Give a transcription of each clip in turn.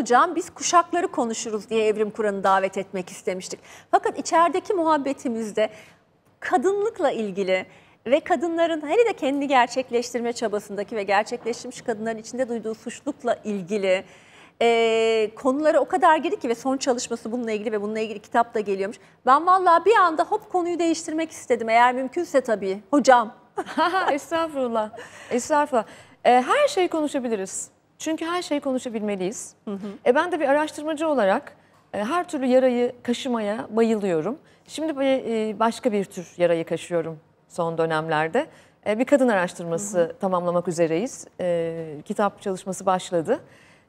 Olacağım. Biz kuşakları konuşuruz diye Evrim Kur'an'ı davet etmek istemiştik. Fakat içerideki muhabbetimizde kadınlıkla ilgili ve kadınların hele de kendi gerçekleştirme çabasındaki ve gerçekleştirmiş kadınların içinde duyduğu suçlulukla ilgili e, konulara o kadar girdi ki ve son çalışması bununla ilgili ve bununla ilgili kitap da geliyormuş. Ben vallahi bir anda hop konuyu değiştirmek istedim eğer mümkünse tabii hocam. Estağfurullah. Estağfurullah. Ee, her şeyi konuşabiliriz. Çünkü her şeyi konuşabilmeliyiz. E ben de bir araştırmacı olarak e, her türlü yarayı kaşımaya bayılıyorum. Şimdi e, başka bir tür yarayı kaşıyorum son dönemlerde. E, bir kadın araştırması tamamlamak üzereyiz. E, kitap çalışması başladı.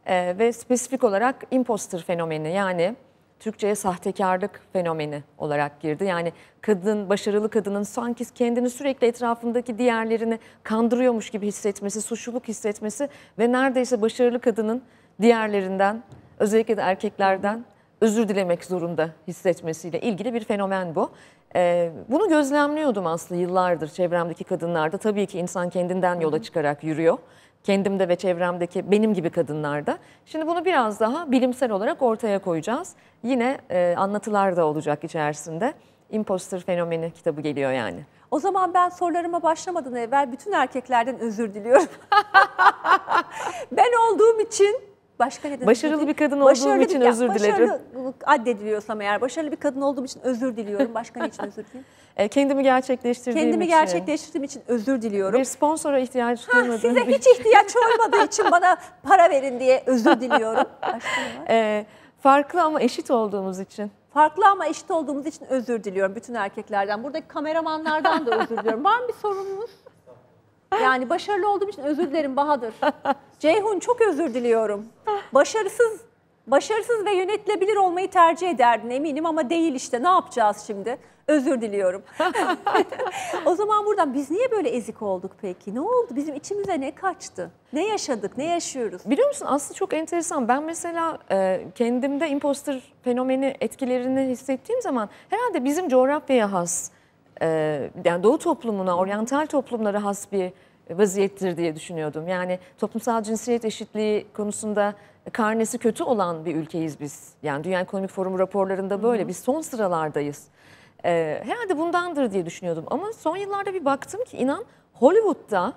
E, ve spesifik olarak imposter fenomeni yani Türkçe'ye sahtekarlık fenomeni olarak girdi. Yani kadın, başarılı kadının sanki kendini sürekli etrafındaki diğerlerini kandırıyormuş gibi hissetmesi, suçluluk hissetmesi ve neredeyse başarılı kadının diğerlerinden, özellikle de erkeklerden özür dilemek zorunda hissetmesiyle ilgili bir fenomen bu. Ee, bunu gözlemliyordum aslında yıllardır çevremdeki kadınlarda. Tabii ki insan kendinden yola çıkarak yürüyor kendimde ve çevremdeki benim gibi kadınlarda. Şimdi bunu biraz daha bilimsel olarak ortaya koyacağız. Yine e, anlatılar da olacak içerisinde. Imposter fenomeni kitabı geliyor yani. O zaman ben sorularıma başlamadan evvel bütün erkeklerden özür diliyorum. ben olduğum için başka neden Başarılı bir kadın olduğum için özür dilerim. Başarılı addediliyorsam eğer başarılı bir kadın olduğum için özür diliyorum. Başka ne için özür dileyim? E, kendimi gerçekleştirdiğim Kendimi için. gerçekleştirdiğim için özür diliyorum. Bir sponsora ihtiyaç duymadığım size bir- hiç ihtiyaç olmadığı için bana para verin diye özür diliyorum. Başka ne var? E, farklı ama eşit olduğumuz için. Farklı ama eşit olduğumuz için özür diliyorum bütün erkeklerden. Buradaki kameramanlardan da özür diliyorum. Var mı bir sorununuz? Yani başarılı olduğum için özür dilerim Bahadır. Ceyhun çok özür diliyorum. Başarısız başarısız ve yönetilebilir olmayı tercih ederdin eminim ama değil işte. Ne yapacağız şimdi? Özür diliyorum. o zaman buradan biz niye böyle ezik olduk peki? Ne oldu? Bizim içimize ne kaçtı? Ne yaşadık? Ne yaşıyoruz? Biliyor musun aslında çok enteresan. Ben mesela e, kendimde imposter fenomeni etkilerini hissettiğim zaman herhalde bizim coğrafyaya has, yani Doğu toplumuna, oryantal toplumlara has bir vaziyettir diye düşünüyordum. Yani toplumsal cinsiyet eşitliği konusunda karnesi kötü olan bir ülkeyiz biz. Yani Dünya Ekonomik Forumu raporlarında böyle. Biz son sıralardayız. E, herhalde bundandır diye düşünüyordum. Ama son yıllarda bir baktım ki inan Hollywood'da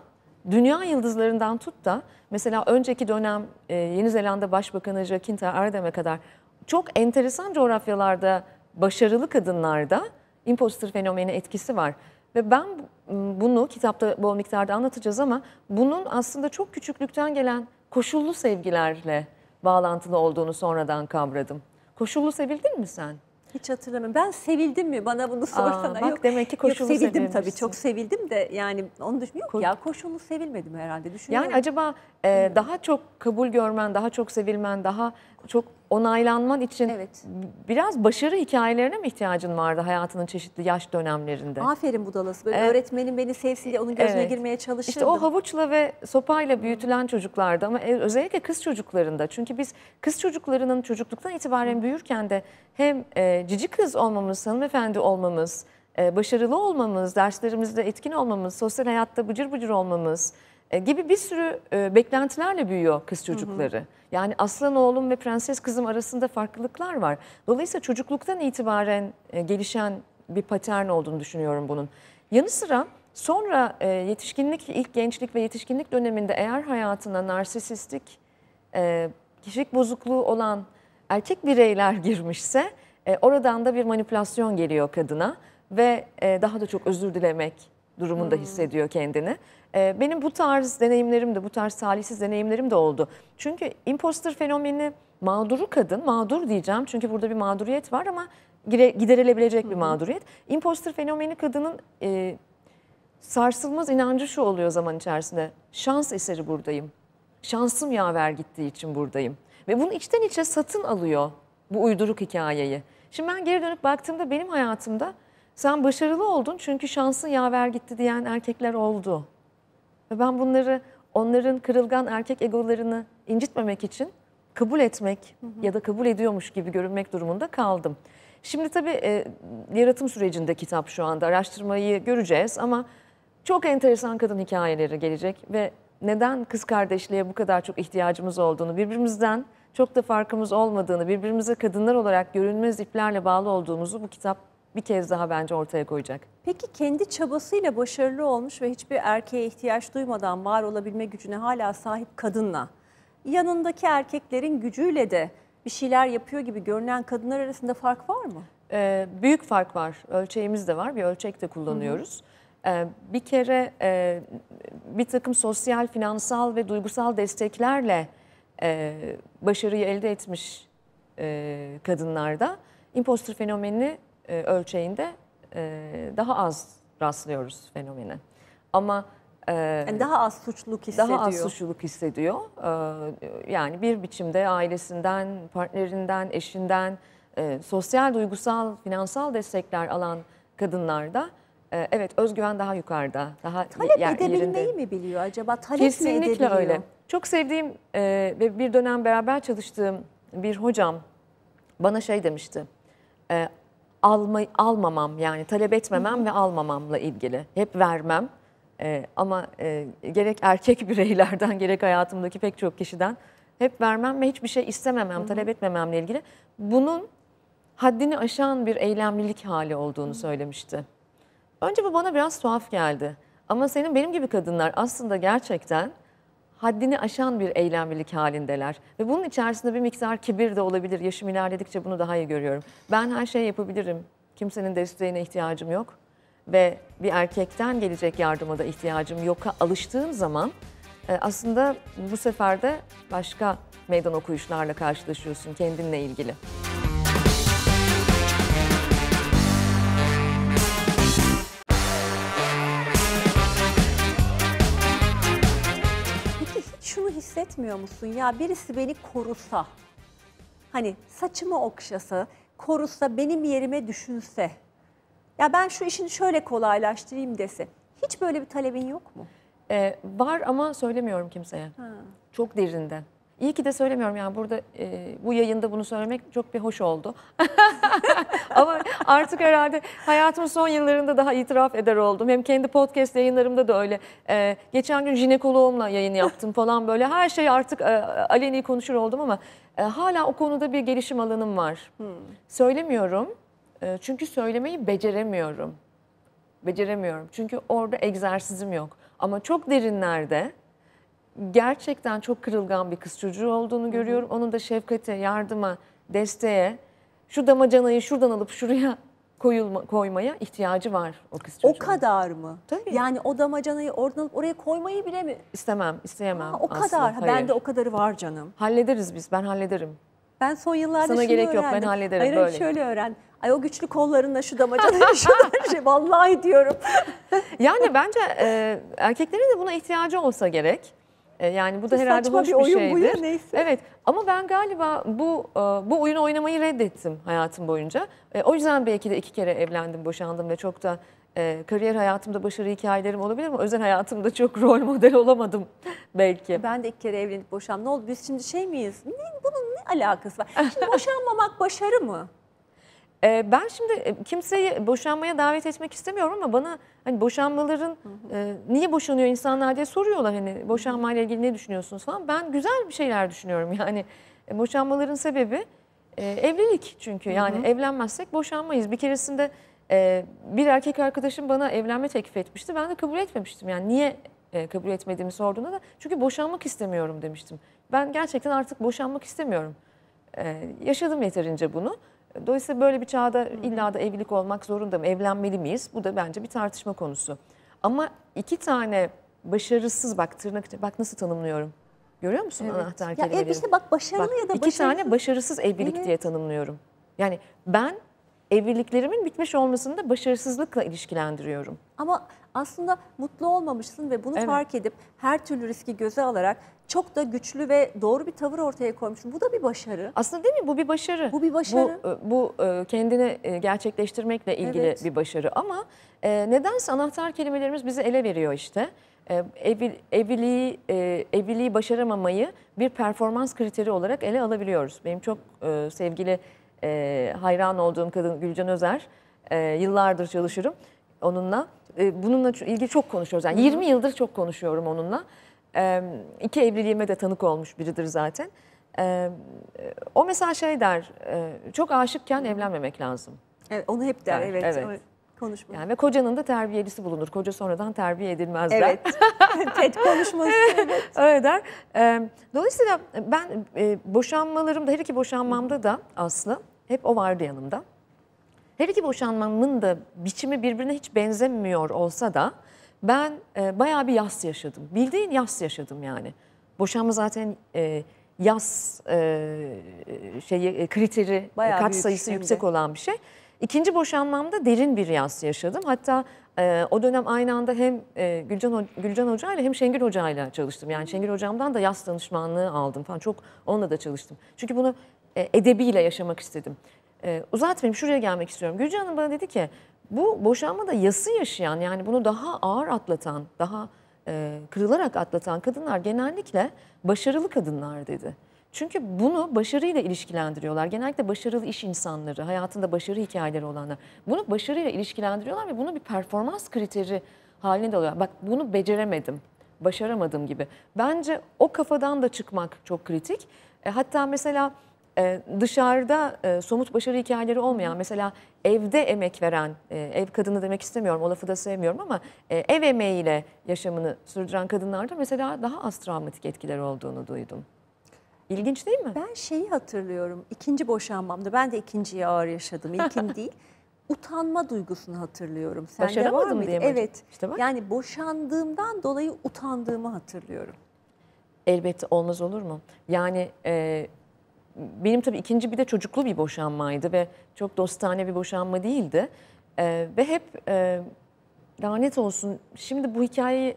dünya yıldızlarından tut da mesela önceki dönem e, Yeni Zelanda Başbakanı Jacinta Ardern'e kadar çok enteresan coğrafyalarda başarılı kadınlarda imposter fenomeni etkisi var. Ve ben bu- bunu kitapta bol miktarda anlatacağız ama bunun aslında çok küçüklükten gelen koşullu sevgilerle bağlantılı olduğunu sonradan kavradım. Koşullu sevildin mi sen? Hiç hatırlamıyorum. Ben sevildim mi? Bana bunu sorsana. bak demek ki koşullu Yok, sevildim tabii. Çok sevildim de yani onu düşünmüyorum. Ko- ya koşullu sevilmedim herhalde. Düşünüyorum. Yani acaba e, daha çok kabul görmen, daha çok sevilmen, daha çok onaylanman için Evet. biraz başarı hikayelerine mi ihtiyacın vardı hayatının çeşitli yaş dönemlerinde? Aferin budalası. Böyle Evet. öğretmenim beni sevsin diye onun gözüne Evet. girmeye çalışırdım. İşte o havuçla ve sopayla büyütülen çocuklarda ama e- özellikle kız çocuklarında. Çünkü biz kız çocuklarının çocukluktan itibaren büyürken de hem e, cici kız olmamız, hanımefendi olmamız, başarılı olmamız, derslerimizde etkin olmamız, sosyal hayatta bıcır bıcır olmamız e, gibi bir sürü e, beklentilerle büyüyor kız çocukları. Yani aslan oğlum ve prenses kızım arasında farklılıklar var. Dolayısıyla çocukluktan itibaren e, gelişen bir patern olduğunu düşünüyorum bunun. Yanı sıra sonra e, yetişkinlik, ilk gençlik ve yetişkinlik döneminde eğer hayatına narsisistik, e, kişilik bozukluğu olan erkek bireyler girmişse e, oradan da bir manipülasyon geliyor kadına ve e, daha da çok özür dilemek durumunda hissediyor kendini. E, benim bu tarz deneyimlerim de bu tarz talihsiz deneyimlerim de oldu. Çünkü imposter fenomeni mağduru kadın, mağdur diyeceğim çünkü burada bir mağduriyet var ama gire- giderilebilecek bir mağduriyet. Imposter fenomeni kadının e, sarsılmaz inancı şu oluyor zaman içerisinde. Şans eseri buradayım. Şansım yaver gittiği için buradayım. Ve bunu içten içe satın alıyor bu uyduruk hikayeyi. Şimdi ben geri dönüp baktığımda benim hayatımda sen başarılı oldun çünkü şansın yaver gitti diyen erkekler oldu. Ve ben bunları onların kırılgan erkek egolarını incitmemek için kabul etmek ya da kabul ediyormuş gibi görünmek durumunda kaldım. Şimdi tabii e, yaratım sürecinde kitap şu anda araştırmayı göreceğiz ama çok enteresan kadın hikayeleri gelecek ve neden kız kardeşliğe bu kadar çok ihtiyacımız olduğunu, birbirimizden çok da farkımız olmadığını, birbirimize kadınlar olarak görünmez iplerle bağlı olduğumuzu bu kitap bir kez daha bence ortaya koyacak. Peki kendi çabasıyla başarılı olmuş ve hiçbir erkeğe ihtiyaç duymadan var olabilme gücüne hala sahip kadınla yanındaki erkeklerin gücüyle de bir şeyler yapıyor gibi görünen kadınlar arasında fark var mı? Ee, büyük fark var. Ölçeğimiz de var. Bir ölçek de kullanıyoruz. Ee, bir kere e, bir takım sosyal, finansal ve duygusal desteklerle e, başarıyı elde etmiş e, kadınlarda imposter fenomeni e, ölçeğinde e, daha az rastlıyoruz fenomene. Ama e, Yani daha az suçluluk hissediyor. daha az suçluluk hissediyor. Ee, Yani bir biçimde ailesinden, partnerinden, eşinden e, sosyal, duygusal, finansal destekler alan kadınlarda e, evet özgüven daha yukarıda, daha Talep yer- edebilmeyi yerinde. mi biliyor acaba? Talep mi Kesinlikle edebiliyor? öyle. Çok sevdiğim e, ve bir dönem beraber çalıştığım bir hocam bana şey demişti. E, alma, almamam yani talep etmemem ve almamamla ilgili. Hep vermem. E, ama e, gerek erkek bireylerden gerek hayatımdaki pek çok kişiden hep vermem ve hiçbir şey istememem, talep etmememle ilgili. Bunun haddini aşan bir eylemlilik hali olduğunu söylemişti. Önce bu bana biraz tuhaf geldi. Ama senin benim gibi kadınlar aslında gerçekten haddini aşan bir eylemlilik halindeler. Ve bunun içerisinde bir miktar kibir de olabilir. Yaşım ilerledikçe bunu daha iyi görüyorum. Ben her şeyi yapabilirim. Kimsenin desteğine ihtiyacım yok. Ve bir erkekten gelecek yardıma da ihtiyacım yoka alıştığım zaman e, aslında bu sefer de başka meydan okuyuşlarla karşılaşıyorsun kendinle ilgili. Hissetmiyor musun ya birisi beni korusa, hani saçımı okşasa, korusa, benim yerime düşünse, ya ben şu işini şöyle kolaylaştırayım dese, hiç böyle bir talebin yok mu? Ee, var ama söylemiyorum kimseye. Çok derinde. İyi ki de söylemiyorum yani burada e, bu yayında bunu söylemek çok bir hoş oldu. ama artık herhalde hayatımın son yıllarında daha itiraf eder oldum. Hem kendi podcast yayınlarımda da öyle. Ee, geçen gün jinekoloğumla yayın yaptım falan böyle. Her şeyi artık e, aleni konuşur oldum ama e, hala o konuda bir gelişim alanım var. Söylemiyorum e, çünkü söylemeyi beceremiyorum beceremiyorum. Çünkü orada egzersizim yok. Ama çok derinlerde gerçekten çok kırılgan bir kız çocuğu olduğunu görüyorum. Onun da şefkate, yardıma, desteğe, şu damacanayı şuradan alıp şuraya koyulma, koymaya ihtiyacı var o kız çocuğun. O kadar mı? Tabii. Yani o damacanayı oradan alıp oraya koymayı bile mi? İstemem, isteyemem Ha, o aslında. kadar. Ha, Hayır. Bende o kadarı var canım. Hallederiz biz, ben hallederim. Ben son yıllarda Sana şunu gerek yok, ben öğrendim. hallederim, Hayır, hayır, böyle. şöyle öğren. Ay o güçlü kollarınla şu damacanayı şuradan şey. Vallahi diyorum. Yani bence e, erkeklerin de buna ihtiyacı olsa gerek. E, yani bu da herhalde Saçma hoş bir bir, oyun şeydir. bu ya, neyse. Evet ama ben galiba bu e, bu oyunu oynamayı reddettim hayatım boyunca. E, o yüzden belki de iki kere evlendim, boşandım ve çok da e, kariyer hayatımda başarı hikayelerim olabilir ama özel hayatımda çok rol model olamadım belki. Ben de ilk kere evlenip boşandım. Ne oldu? Biz şimdi şey miyiz? Ne, bunun ne alakası var? Şimdi boşanmamak başarı mı? E, ben şimdi e, kimseyi boşanmaya davet etmek istemiyorum ama bana hani boşanmaların e, niye boşanıyor insanlar diye soruyorlar hani boşanmayla ilgili ne düşünüyorsunuz falan. Ben güzel bir şeyler düşünüyorum yani e, boşanmaların sebebi e, evlilik çünkü yani evlenmezsek boşanmayız. Bir keresinde e, bir erkek arkadaşım bana evlenme teklif etmişti ben de kabul etmemiştim yani niye e, kabul etmediğimi sorduğunda da çünkü boşanmak istemiyorum demiştim. Ben gerçekten artık boşanmak istemiyorum. Ee, yaşadım yeterince bunu. Dolayısıyla böyle bir çağda illa da evlilik olmak zorunda mı? Evlenmeli miyiz? Bu da bence bir tartışma konusu. Ama iki tane başarısız bak tırnak bak nasıl tanımlıyorum. Görüyor musun anahtar Ya kelimeleri? ev işte bak başarılı Bak, ya da iki başarısız. tane başarısız evlilik Evet. diye tanımlıyorum. Yani ben evliliklerimin bitmiş olmasını da başarısızlıkla ilişkilendiriyorum. Ama aslında mutlu olmamışsın ve bunu Evet. fark edip her türlü riski göze alarak çok da güçlü ve doğru bir tavır ortaya koymuşsun. Bu da bir başarı. Aslında değil mi? Bu bir başarı. Bu bir başarı. Bu, e, bu e, kendini e, gerçekleştirmekle ilgili Evet. bir başarı. Ama nedense anahtar kelimelerimiz bizi ele veriyor işte. Evli- evliliği, evliliği başaramamayı bir performans kriteri olarak ele alabiliyoruz. Benim çok sevgili e, hayran olduğum kadın Gülcan Özer. E, yıllardır çalışırım onunla. E, bununla ilgili çok konuşuyoruz. Yani 20 yıldır çok konuşuyorum onunla. e, iki evliliğime de tanık olmuş biridir zaten. E, o mesela şey der, e, çok aşıkken evlenmemek lazım. Evet, onu hep der. Der, Evet. evet. evet. Konuşma. Yani ve kocanın da terbiyelisi bulunur. Koca sonradan terbiye edilmez der. Evet. TED konuşması. Evet. Öyle der. Dolayısıyla ben e, boşanmalarımda, her iki boşanmamda da Aslı hep o vardı yanımda. Her iki boşanmamın da biçimi birbirine hiç benzemiyor olsa da ben e, bayağı bir yas yaşadım. Bildiğin yas yaşadım yani. Boşanma zaten e, yas e, şeyi e, kriteri, Bayağı kat sayısı de. yüksek olan bir şey. İkinci boşanmamda derin bir yas yaşadım. Hatta e, o dönem aynı anda hem e, Gülcan, Gülcan Hoca ile hem Şengül Hoca ile çalıştım. Yani Şengül Hocam'dan da yas danışmanlığı aldım falan. Çok onunla da çalıştım. Çünkü bunu e, edebiyle yaşamak istedim. E, uzatmayayım şuraya gelmek istiyorum. Gülcan Hanım bana dedi ki bu boşanmada yası yaşayan yani bunu daha ağır atlatan, daha e, kırılarak atlatan kadınlar genellikle başarılı kadınlar dedi. Çünkü bunu başarıyla ilişkilendiriyorlar. Genellikle başarılı iş insanları, hayatında başarı hikayeleri olanlar. Bunu başarıyla ilişkilendiriyorlar ve bunu bir performans kriteri halinde alıyorlar. Bak bunu beceremedim, başaramadım gibi. Bence o kafadan da çıkmak çok kritik. E, hatta mesela e, dışarıda e, somut başarı hikayeleri olmayan, mesela evde emek veren, e, ev kadını demek istemiyorum, o lafı da sevmiyorum ama e, ev emeğiyle yaşamını sürdüren kadınlarda mesela daha az travmatik etkiler olduğunu duydum. İlginç değil mi? Ben şeyi hatırlıyorum. ikinci boşanmamda. Ben de ikinciyi ağır yaşadım. İlkin değil. Utanma duygusunu hatırlıyorum. Var Başaramadım mıydı? diye mi? Evet. İşte bak. Yani boşandığımdan dolayı utandığımı hatırlıyorum. Elbette olmaz olur mu? Yani e, benim tabii ikinci bir de çocuklu bir boşanmaydı ve çok dostane bir boşanma değildi. E, ve hep e, lanet olsun şimdi bu hikayeyi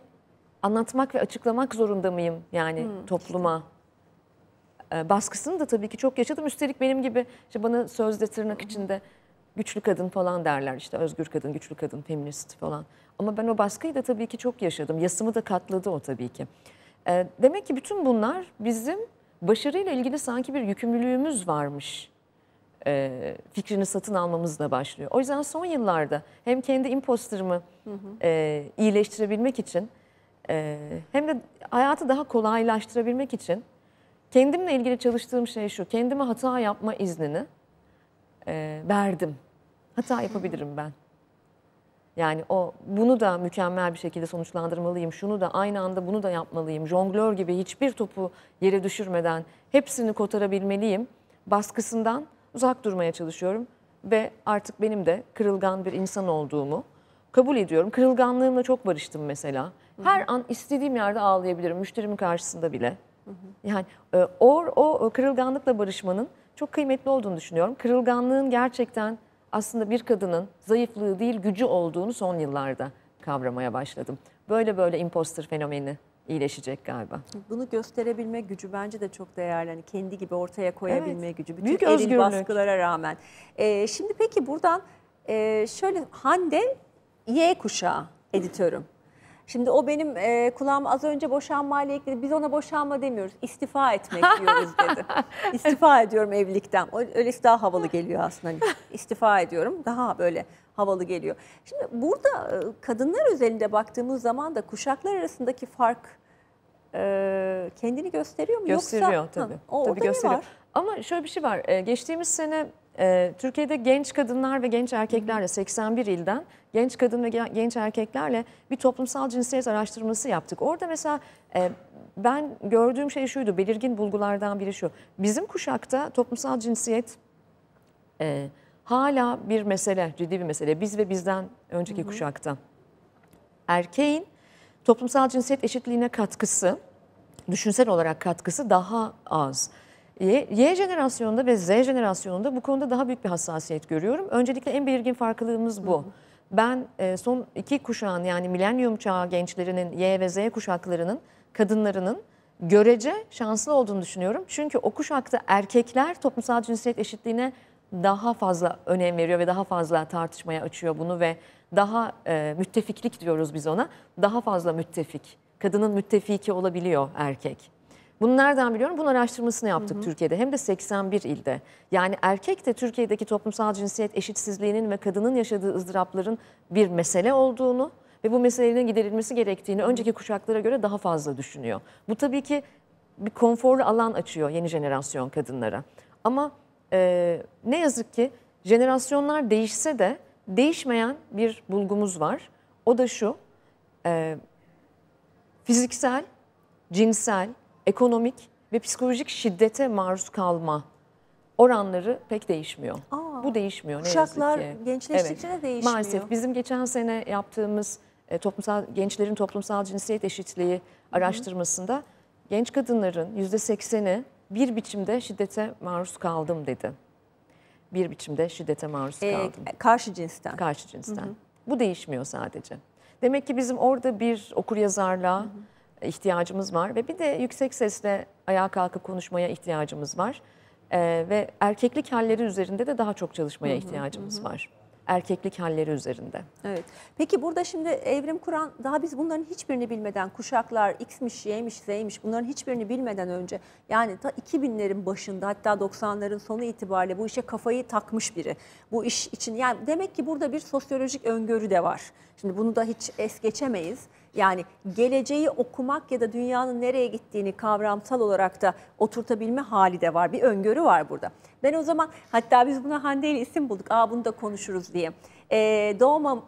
anlatmak ve açıklamak zorunda mıyım yani topluma? E, baskısını da tabii ki çok yaşadım. Üstelik benim gibi işte bana sözde tırnak içinde güçlü kadın falan derler işte özgür kadın, güçlü kadın, feminist falan. Ama ben o baskıyı da tabii ki çok yaşadım. Yasımı da katladı o tabii ki. E, demek ki bütün bunlar bizim başarıyla ilgili sanki bir yükümlülüğümüz varmış e, fikrini satın almamızla başlıyor. O yüzden son yıllarda hem kendi imposterımı e, iyileştirebilmek için e, hem de hayatı daha kolaylaştırabilmek için kendimle ilgili çalıştığım şey şu. Kendime hata yapma iznini e, verdim. Hata yapabilirim ben. Yani o bunu da mükemmel bir şekilde sonuçlandırmalıyım. Şunu da aynı anda bunu da yapmalıyım. Jonglör gibi hiçbir topu yere düşürmeden hepsini kotarabilmeliyim. Baskısından uzak durmaya çalışıyorum ve artık benim de kırılgan bir insan olduğumu kabul ediyorum. Kırılganlığımla çok barıştım mesela. Her an istediğim yerde ağlayabilirim müşterimin karşısında bile. Yani e, o, o kırılganlıkla barışmanın çok kıymetli olduğunu düşünüyorum. Kırılganlığın gerçekten aslında bir kadının zayıflığı değil gücü olduğunu son yıllarda kavramaya başladım. Böyle böyle imposter fenomeni iyileşecek galiba. Bunu gösterebilme gücü bence de çok değerli. Hani kendi gibi ortaya koyabilme Evet. gücü. Bütün Büyük eril özgürlük. baskılara rağmen. Ee, şimdi peki buradan e, şöyle Hande Y kuşağı editörüm. Şimdi o benim e, kulağım az önce boşanmayla ilgili biz ona boşanma demiyoruz. istifa etmek diyoruz dedi. İstifa ediyorum evlilikten. O- Öylesi daha havalı geliyor aslında. Hani istifa ediyorum. Daha böyle havalı geliyor. Şimdi burada e, kadınlar özelinde baktığımız zaman da kuşaklar arasındaki fark e, kendini gösteriyor mu? Gösteriyor Yoksa, tabii. Ha, o, tabii gösteriyor. var? Ama şöyle bir şey var. Ee, geçtiğimiz sene e, Türkiye'de genç kadınlar ve genç erkeklerle 81 ilden genç kadın ve gen- genç erkeklerle bir toplumsal cinsiyet araştırması yaptık. Orada mesela e, ben gördüğüm şey şuydu. Belirgin bulgulardan biri şu. Bizim kuşakta toplumsal cinsiyet e, hala bir mesele, ciddi bir mesele. Biz ve bizden önceki kuşakta. Erkeğin toplumsal cinsiyet eşitliğine katkısı, düşünsel olarak katkısı daha az. Y, Y jenerasyonunda ve Z jenerasyonunda bu konuda daha büyük bir hassasiyet görüyorum. Öncelikle en belirgin farklılığımız bu. Ben e, son iki kuşağın yani milenyum çağı gençlerinin Y ve Z kuşaklarının kadınlarının görece şanslı olduğunu düşünüyorum. Çünkü o kuşakta erkekler toplumsal cinsiyet eşitliğine daha fazla önem veriyor ve daha fazla tartışmaya açıyor bunu ve daha e, müttefiklik diyoruz biz ona. Daha fazla müttefik. Kadının müttefiki olabiliyor erkek. Bunu nereden biliyorum? Bunun araştırmasını yaptık Türkiye'de hem de 81 ilde. Yani erkek de Türkiye'deki toplumsal cinsiyet eşitsizliğinin ve kadının yaşadığı ızdırapların bir mesele olduğunu ve bu meselenin giderilmesi gerektiğini önceki kuşaklara göre daha fazla düşünüyor. Bu tabii ki bir konforlu alan açıyor yeni jenerasyon kadınlara. Ama e, ne yazık ki jenerasyonlar değişse de değişmeyen bir bulgumuz var. O da şu, e, fiziksel, cinsel, ekonomik ve psikolojik şiddete maruz kalma oranları pek değişmiyor. Aa, Bu değişmiyor ne Kuşaklar yazık ki. gençleştikçe de değişmiyor. Maalesef bizim geçen sene yaptığımız e, toplumsal gençlerin toplumsal cinsiyet eşitliği araştırmasında genç kadınların yüzde sekseni bir biçimde şiddete maruz kaldım dedi. Bir biçimde şiddete maruz Ee, kaldım. karşı cinsten. karşı cinsten. Bu değişmiyor sadece. Demek ki bizim orada bir okuryazarlığa ihtiyacımız var ve bir de yüksek sesle ayağa kalkıp konuşmaya ihtiyacımız var. Ee, ve erkeklik halleri üzerinde de daha çok çalışmaya ihtiyacımız var. Erkeklik halleri üzerinde. Evet. Peki burada şimdi evrim kuran daha biz bunların hiçbirini bilmeden kuşaklar X'miş, Y'miş, Z'ymiş bunların hiçbirini bilmeden önce yani ta 2000'lerin başında hatta 90'ların sonu itibariyle bu işe kafayı takmış biri. Bu iş için yani demek ki burada bir sosyolojik öngörü de var. Şimdi bunu da hiç es geçemeyiz. Yani geleceği okumak ya da dünyanın nereye gittiğini kavramsal olarak da oturtabilme hali de var. Bir öngörü var burada. Ben o zaman hatta biz buna Hande ile isim bulduk. Aa bunu da konuşuruz diye. Ee, doğmam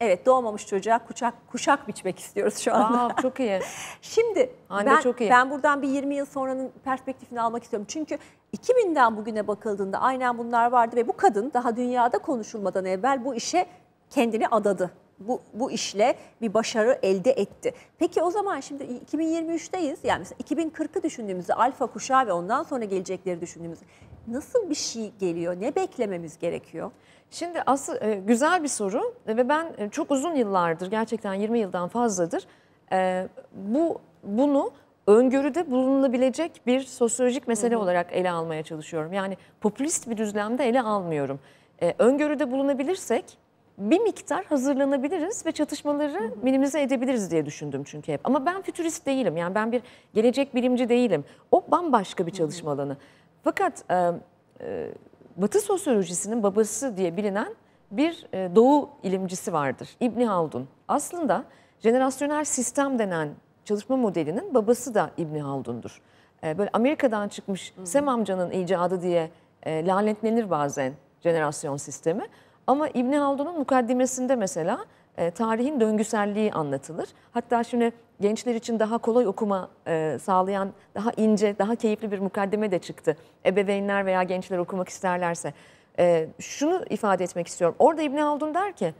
Evet doğmamış çocuğa kuşak, kuşak biçmek istiyoruz şu anda. Aa, çok iyi. Şimdi Hande ben, çok iyi. ben buradan bir 20 yıl sonranın perspektifini almak istiyorum. Çünkü 2000'den bugüne bakıldığında aynen bunlar vardı ve bu kadın daha dünyada konuşulmadan evvel bu işe kendini adadı. Bu, bu işle bir başarı elde etti. Peki o zaman şimdi 2023'teyiz. Yani mesela 2040'ı düşündüğümüzde alfa kuşağı ve ondan sonra gelecekleri düşündüğümüzde nasıl bir şey geliyor? Ne beklememiz gerekiyor? Şimdi asıl e, güzel bir soru ve ben e, çok uzun yıllardır gerçekten 20 yıldan fazladır e, bu bunu öngörüde bulunabilecek bir sosyolojik mesele olarak ele almaya çalışıyorum. Yani popülist bir düzlemde ele almıyorum. E, öngörüde bulunabilirsek bir miktar hazırlanabiliriz ve çatışmaları minimize edebiliriz diye düşündüm çünkü hep. Ama ben fütürist değilim. Yani ben bir gelecek bilimci değilim. O bambaşka bir çalışma alanı. Fakat e, e, Batı sosyolojisinin babası diye bilinen bir e, Doğu ilimcisi vardır. İbni Haldun. Aslında jenerasyonel sistem denen çalışma modelinin babası da İbni Haldun'dur. E, böyle Amerika'dan çıkmış Sem amcanın icadı diye e, lanetlenir bazen jenerasyon sistemi. Ama İbni Haldun'un mukaddimesinde mesela e, tarihin döngüselliği anlatılır. Hatta şimdi gençler için daha kolay okuma e, sağlayan, daha ince, daha keyifli bir mukaddime de çıktı. Ebeveynler veya gençler okumak isterlerse. E, şunu ifade etmek istiyorum. Orada İbni Haldun der ki,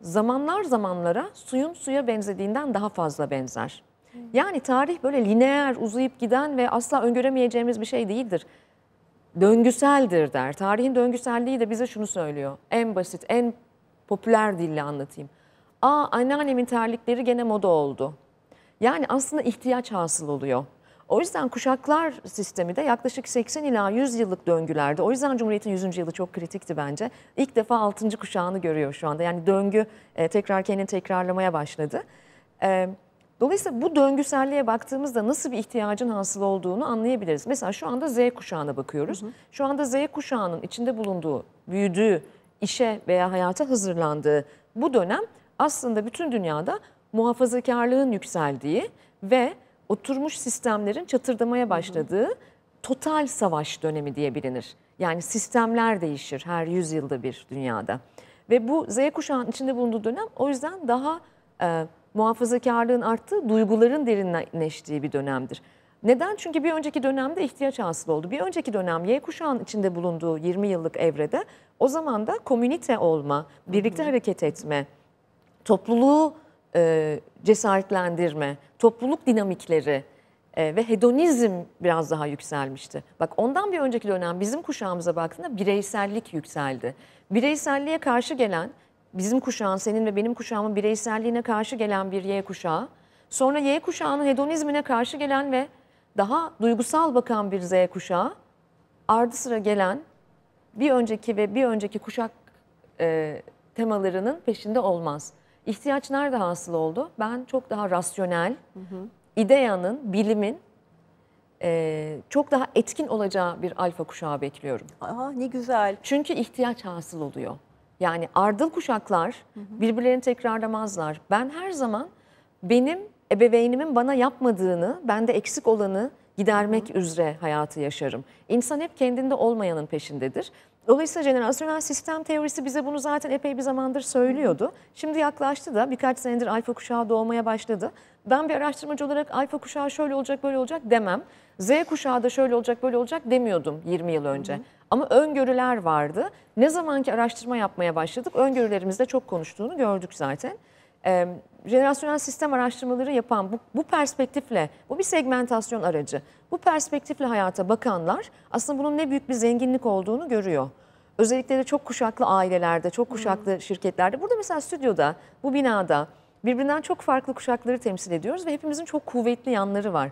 zamanlar zamanlara suyun suya benzediğinden daha fazla benzer. Yani tarih böyle lineer, uzayıp giden ve asla öngöremeyeceğimiz bir şey değildir döngüseldir der. Tarihin döngüselliği de bize şunu söylüyor. En basit, en popüler dille anlatayım. Aa anneannemin terlikleri gene moda oldu. Yani aslında ihtiyaç hasıl oluyor. O yüzden kuşaklar sistemi de yaklaşık 80 ila 100 yıllık döngülerde. O yüzden Cumhuriyet'in 100. yılı çok kritikti bence. İlk defa 6. kuşağını görüyor şu anda. Yani döngü e, tekrar kendini tekrarlamaya başladı. E, Dolayısıyla bu döngüselliğe baktığımızda nasıl bir ihtiyacın hasıl olduğunu anlayabiliriz. Mesela şu anda Z kuşağına bakıyoruz. Şu anda Z kuşağının içinde bulunduğu, büyüdüğü, işe veya hayata hazırlandığı bu dönem aslında bütün dünyada muhafazakarlığın yükseldiği ve oturmuş sistemlerin çatırdamaya başladığı total savaş dönemi diye bilinir. Yani sistemler değişir her yüzyılda bir dünyada. Ve bu Z kuşağının içinde bulunduğu dönem o yüzden daha e, muhafazakarlığın arttığı, duyguların derinleştiği bir dönemdir. Neden? Çünkü bir önceki dönemde ihtiyaç hasıl oldu. Bir önceki dönem Y kuşağının içinde bulunduğu 20 yıllık evrede o zaman da komünite olma, birlikte hareket etme, topluluğu e, cesaretlendirme, topluluk dinamikleri e, ve hedonizm biraz daha yükselmişti. Bak ondan bir önceki dönem bizim kuşağımıza baktığında bireysellik yükseldi. Bireyselliğe karşı gelen bizim kuşağın, senin ve benim kuşağımın bireyselliğine karşı gelen bir Y kuşağı, sonra Y kuşağının hedonizmine karşı gelen ve daha duygusal bakan bir Z kuşağı, ardı sıra gelen bir önceki ve bir önceki kuşak e, temalarının peşinde olmaz. İhtiyaç nerede hasıl oldu? Ben çok daha rasyonel, ideyanın, bilimin e, çok daha etkin olacağı bir alfa kuşağı bekliyorum. Aa ne güzel. Çünkü ihtiyaç hasıl oluyor. Yani ardıl kuşaklar birbirlerini tekrarlamazlar. Ben her zaman benim ebeveynimin bana yapmadığını, bende eksik olanı gidermek üzere hayatı yaşarım. İnsan hep kendinde olmayanın peşindedir. Dolayısıyla jenerasyonel sistem teorisi bize bunu zaten epey bir zamandır söylüyordu. Şimdi yaklaştı da birkaç senedir alfa kuşağı doğmaya başladı. Ben bir araştırmacı olarak alfa kuşağı şöyle olacak böyle olacak demem. Z kuşağı da şöyle olacak böyle olacak demiyordum 20 yıl önce. Ama öngörüler vardı. Ne zamanki araştırma yapmaya başladık öngörülerimizde çok konuştuğunu gördük zaten. Ee, jenerasyonel sistem araştırmaları yapan bu, bu perspektifle, bu bir segmentasyon aracı. Bu perspektifle hayata bakanlar aslında bunun ne büyük bir zenginlik olduğunu görüyor. Özellikle de çok kuşaklı ailelerde, çok kuşaklı şirketlerde. Burada mesela stüdyoda, bu binada birbirinden çok farklı kuşakları temsil ediyoruz ve hepimizin çok kuvvetli yanları var.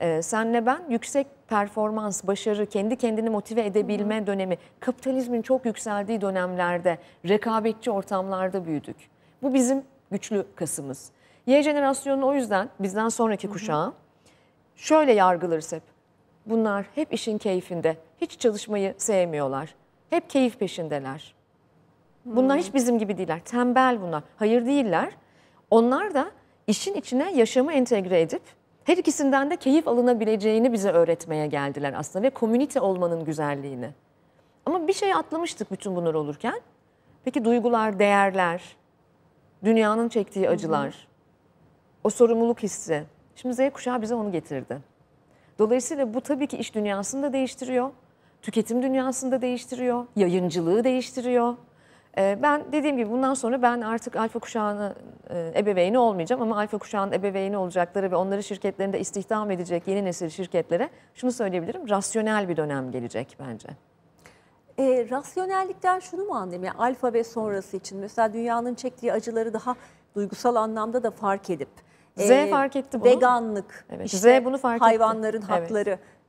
Ee, senle ben yüksek performans, başarı, kendi kendini motive edebilme dönemi, kapitalizmin çok yükseldiği dönemlerde, rekabetçi ortamlarda büyüdük. Bu bizim güçlü kasımız. Y jenerasyonu o yüzden bizden sonraki kuşağı şöyle yargılarız hep. Bunlar hep işin keyfinde, hiç çalışmayı sevmiyorlar. Hep keyif peşindeler. Bunlar hiç bizim gibi değiller. Tembel bunlar. Hayır değiller. Onlar da işin içine yaşamı entegre edip her ikisinden de keyif alınabileceğini bize öğretmeye geldiler aslında ve komünite olmanın güzelliğini. Ama bir şey atlamıştık bütün bunlar olurken. Peki duygular, değerler, dünyanın çektiği acılar, o sorumluluk hissi. Şimdi Z kuşağı bize onu getirdi. Dolayısıyla bu tabii ki iş dünyasını da değiştiriyor. Tüketim dünyasını da değiştiriyor. Yayıncılığı değiştiriyor. Ee, Ben dediğim gibi bundan sonra ben artık alfa kuşağının e, ebeveyni olmayacağım ama alfa kuşağının ebeveyni olacakları ve onları şirketlerinde istihdam edecek yeni nesil şirketlere şunu söyleyebilirim. Rasyonel bir dönem gelecek bence. E, rasyonellikten şunu mu anlayayım? Yani alfa ve sonrası için mesela dünyanın çektiği acıları daha duygusal anlamda da fark edip. Z fark etti bunu. Veganlık, Evet, işte Z bunu fark etti. hayvanların Evet.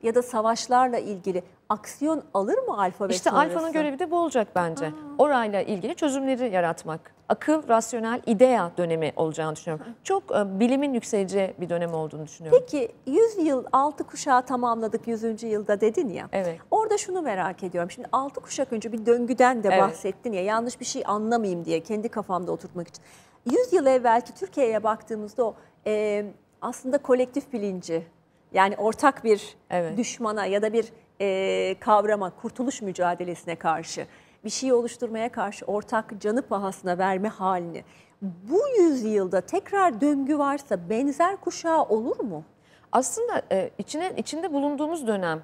Ya da savaşlarla ilgili aksiyon alır mı alfa ve İşte sonrası? alfanın görevi de bu olacak bence. Orayla ilgili çözümleri yaratmak. Akıl, rasyonel, idea dönemi olacağını düşünüyorum. Çok e, bilimin yükseleceği bir dönem olduğunu düşünüyorum. Peki 100 yıl 6 kuşağı tamamladık 100. yılda dedin ya. Evet. Orada şunu merak ediyorum. Şimdi 6 kuşak önce bir döngüden de Evet. bahsettin ya. Yanlış bir şey anlamayayım diye kendi kafamda oturtmak için. 100 yıl evvelki Türkiye'ye baktığımızda o e, aslında kolektif bilinci yani ortak bir Evet. düşmana ya da bir e, kavrama, kurtuluş mücadelesine karşı bir şey oluşturmaya karşı ortak canı pahasına verme halini bu yüzyılda tekrar döngü varsa benzer kuşağı olur mu? Aslında e, içine içinde bulunduğumuz dönem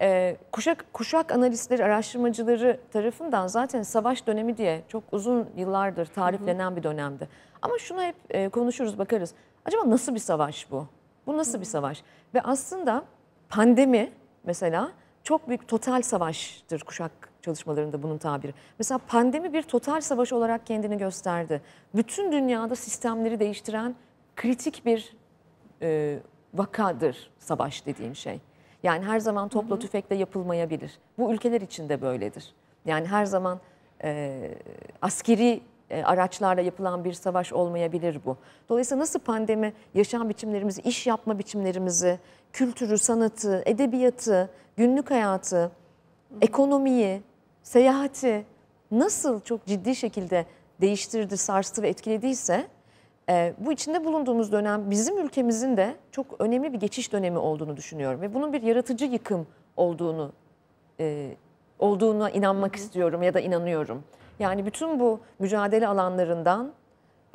e, kuşak kuşak analistleri, araştırmacıları tarafından zaten savaş dönemi diye çok uzun yıllardır tariflenen bir dönemdi. Ama şunu hep e, konuşuruz, bakarız. Acaba nasıl bir savaş bu? Bu nasıl bir savaş? Ve aslında pandemi mesela çok büyük total savaştır kuşak çalışmalarında bunun tabiri. Mesela pandemi bir total savaş olarak kendini gösterdi. Bütün dünyada sistemleri değiştiren kritik bir e, vakadır savaş dediğin şey. Yani her zaman topla tüfekle yapılmayabilir. Bu ülkeler için de böyledir. Yani her zaman e, askeri e, araçlarla yapılan bir savaş olmayabilir bu. Dolayısıyla nasıl pandemi yaşam biçimlerimizi, iş yapma biçimlerimizi, kültürü, sanatı, edebiyatı, günlük hayatı, ekonomiyi, seyahati nasıl çok ciddi şekilde değiştirdi, sarstı ve etkilediyse e, bu içinde bulunduğumuz dönem bizim ülkemizin de çok önemli bir geçiş dönemi olduğunu düşünüyorum ve bunun bir yaratıcı yıkım olduğunu e, olduğuna inanmak istiyorum ya da inanıyorum. Yani bütün bu mücadele alanlarından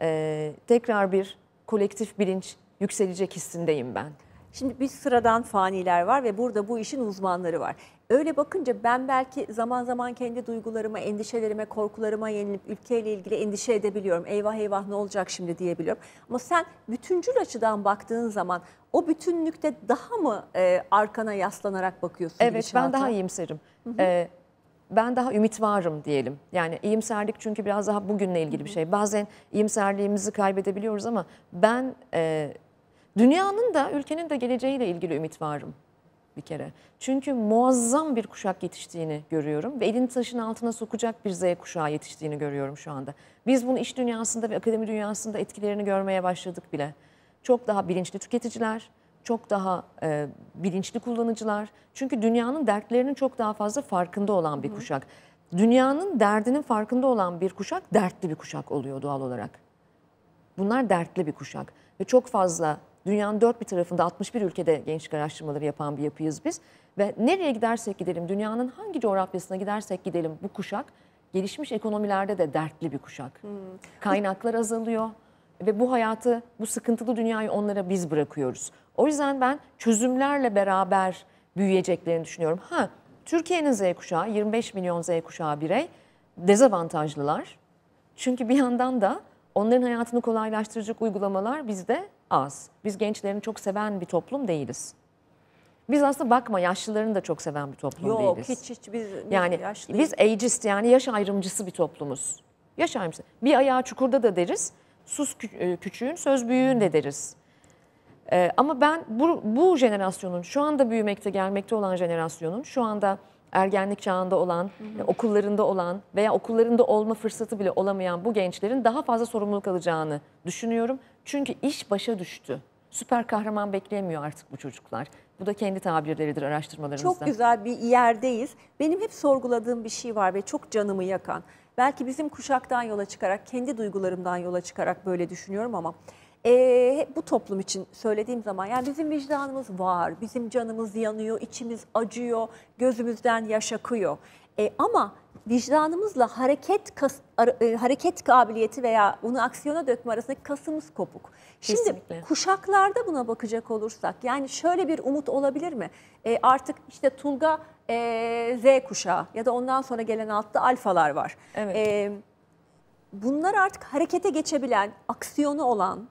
e, tekrar bir kolektif bilinç yükselecek hissindeyim ben. Şimdi bir sıradan faniler var ve burada bu işin uzmanları var. Öyle bakınca ben belki zaman zaman kendi duygularıma, endişelerime, korkularıma yenilip ülkeyle ilgili endişe edebiliyorum. Eyvah eyvah ne olacak şimdi diyebiliyorum. Ama sen bütüncül açıdan baktığın zaman o bütünlükte daha mı e, arkana yaslanarak bakıyorsun Evet ben daha iyimserim. Ee, ben daha ümit varım diyelim. Yani iyimserlik çünkü biraz daha bugünle ilgili bir şey. Bazen iyimserliğimizi kaybedebiliyoruz ama ben e, dünyanın da ülkenin de geleceğiyle ilgili ümit varım bir kere. Çünkü muazzam bir kuşak yetiştiğini görüyorum ve elini taşın altına sokacak bir Z kuşağı yetiştiğini görüyorum şu anda. Biz bunu iş dünyasında ve akademi dünyasında etkilerini görmeye başladık bile. Çok daha bilinçli tüketiciler, çok daha e, bilinçli kullanıcılar. Çünkü dünyanın dertlerinin çok daha fazla farkında olan bir kuşak. dünyanın derdinin farkında olan bir kuşak dertli bir kuşak oluyor doğal olarak. Bunlar dertli bir kuşak ve çok fazla dünyanın dört bir tarafında 61 ülkede gençlik araştırmaları yapan bir yapıyız biz. Ve nereye gidersek gidelim, dünyanın hangi coğrafyasına gidersek gidelim bu kuşak gelişmiş ekonomilerde de dertli bir kuşak. Kaynaklar azalıyor ve bu hayatı, bu sıkıntılı dünyayı onlara biz bırakıyoruz. O yüzden ben çözümlerle beraber büyüyeceklerini düşünüyorum. Ha, Türkiye'nin Z kuşağı, 25 milyon Z kuşağı birey dezavantajlılar. Çünkü bir yandan da onların hayatını kolaylaştıracak uygulamalar bizde az. Biz gençlerini çok seven bir toplum değiliz. Biz aslında bakma yaşlılarını da çok seven bir toplum Yok değiliz. hiç hiç biz Yani yaşlıyız. biz ageist yani yaş ayrımcısı bir toplumuz. Yaş ayrımcısı. Bir ayağı çukurda da deriz. Sus e, küçüğün, söz büyüğün de deriz. Ee, ama ben bu, bu jenerasyonun, şu anda büyümekte, gelmekte olan jenerasyonun, şu anda ergenlik çağında olan, e, okullarında olan veya okullarında olma fırsatı bile olamayan bu gençlerin daha fazla sorumluluk alacağını düşünüyorum. Çünkü iş başa düştü. Süper kahraman beklemiyor artık bu çocuklar. Bu da kendi tabirleridir araştırmalarımızda. Çok güzel bir yerdeyiz. Benim hep sorguladığım bir şey var ve çok canımı yakan. Belki bizim kuşaktan yola çıkarak, kendi duygularımdan yola çıkarak böyle düşünüyorum ama hep bu toplum için söylediğim zaman yani bizim vicdanımız var, bizim canımız yanıyor, içimiz acıyor, gözümüzden yaş akıyor. E, ama vicdanımızla hareket kas- e, hareket kabiliyeti veya onu aksiyona dökme arasındaki kasımız kopuk. Şimdi Kesinlikle. kuşaklarda buna bakacak olursak yani şöyle bir umut olabilir mi? E, artık işte Tulga e, Z kuşağı ya da ondan sonra gelen altta alfalar var. Evet. E, bunlar artık harekete geçebilen, aksiyonu olan,